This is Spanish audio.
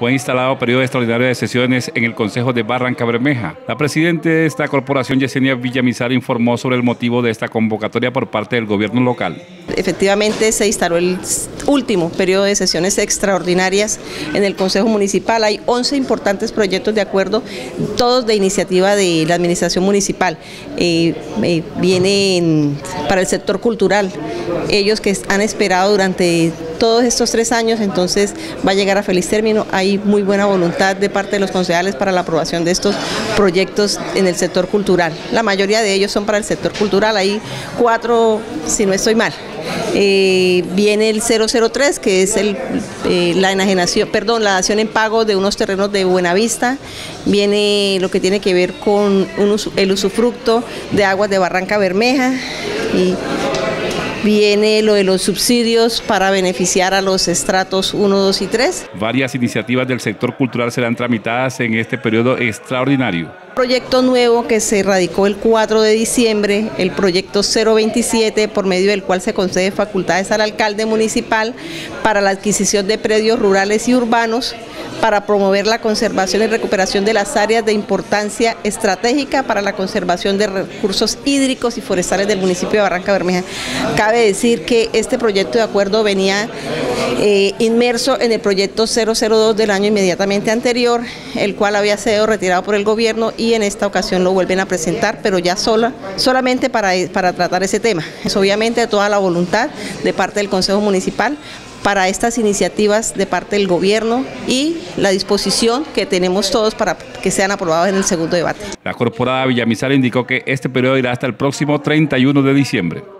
fue instalado periodo extraordinario de sesiones en el Consejo de Barranca Bermeja. La presidenta de esta corporación, Yesenia Villamizar, informó sobre el motivo de esta convocatoria por parte del gobierno local. Efectivamente se instaló el último periodo de sesiones extraordinarias en el Consejo Municipal. Hay 11 importantes proyectos de acuerdo, todos de iniciativa de la Administración Municipal. Eh, eh, vienen para el sector cultural, ellos que han esperado durante todos estos tres años, entonces va a llegar a feliz término. Hay muy buena voluntad de parte de los concejales para la aprobación de estos proyectos en el sector cultural. La mayoría de ellos son para el sector cultural, hay cuatro, si no estoy mal. Eh, viene el 003, que es eh, la enajenación, perdón, la dación en pago de unos terrenos de Buenavista, viene lo que tiene que ver con el usufructo de aguas de Barranca Bermeja y viene lo de los subsidios para beneficiar a los estratos 1, 2 y 3. Varias iniciativas del sector cultural serán tramitadas en este periodo extraordinario. Proyecto nuevo que se radicó el 4 de diciembre, el proyecto 027, por medio del cual se concede facultades al alcalde municipal para la adquisición de predios rurales y urbanos para promover la conservación y recuperación de las áreas de importancia estratégica para la conservación de recursos hídricos y forestales del municipio de Barranca Bermeja. Cabe decir que este proyecto de acuerdo venía eh, inmerso en el proyecto 002 del año inmediatamente anterior, el cual había sido retirado por el gobierno y en esta ocasión lo vuelven a presentar, pero ya sola, solamente para, para tratar ese tema. Es obviamente toda la voluntad de parte del Consejo Municipal para estas iniciativas de parte del gobierno y la disposición que tenemos todos para que sean aprobados en el segundo debate. La corporada Villamizar indicó que este periodo irá hasta el próximo 31 de diciembre.